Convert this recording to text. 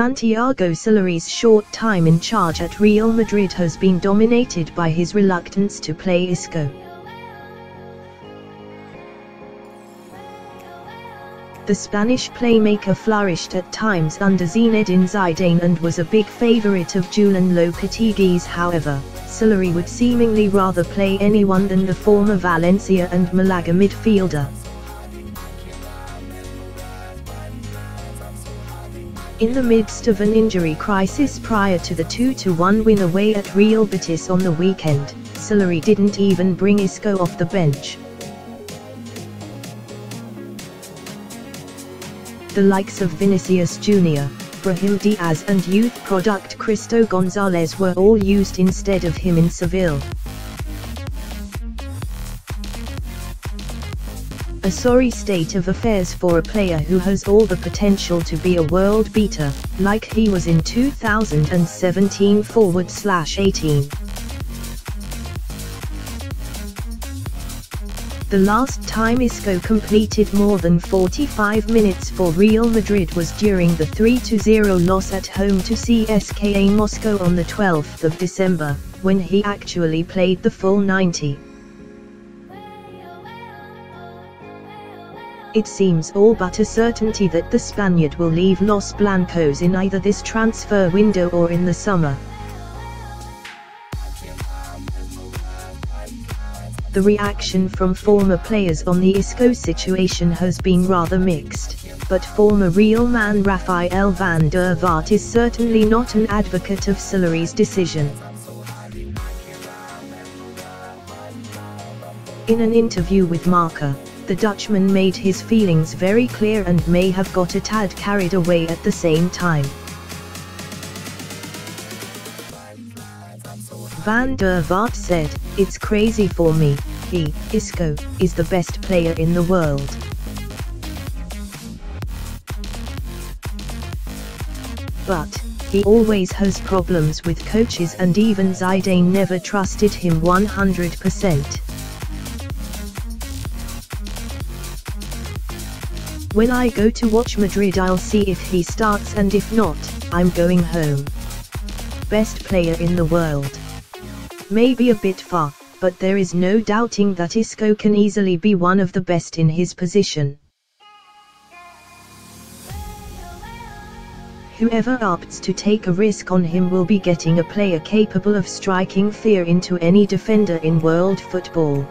Santiago Solari's short time in charge at Real Madrid has been dominated by his reluctance to play Isco. The Spanish playmaker flourished at times under Zinedine Zidane and was a big favourite of Julen Lopetegui's however, Solari would seemingly rather play anyone than the former Valencia and Malaga midfielder. In the midst of an injury crisis prior to the 2-1 win away at Real Betis on the weekend, Solari didn't even bring Isco off the bench. The likes of Vinicius Jr., Brahim Diaz and youth product Cristo Gonzalez were all used instead of him in Seville. A sorry state of affairs for a player who has all the potential to be a world beater, like he was in 2017 forward slash 18. The last time Isco completed more than 45 minutes for Real Madrid was during the 3-0 loss at home to CSKA Moscow on the 12th of December, when he actually played the full 90. It seems all but a certainty that the Spaniard will leave Los Blancos in either this transfer window or in the summer. The reaction from former players on the Isco situation has been rather mixed, but former Real man Rafael van der Vaart is certainly not an advocate of Solari's decision. In an interview with Marca, the Dutchman made his feelings very clear and may have got a tad carried away at the same time. Van der Vaart said, It's crazy for me, he, Isco, is the best player in the world. But, he always has problems with coaches and even Zidane never trusted him 100%. When I go to watch Madrid I'll see if he starts and if not, I'm going home. Best player in the world. Maybe a bit far, but there is no doubting that Isco can easily be one of the best in his position. Whoever opts to take a risk on him will be getting a player capable of striking fear into any defender in world football.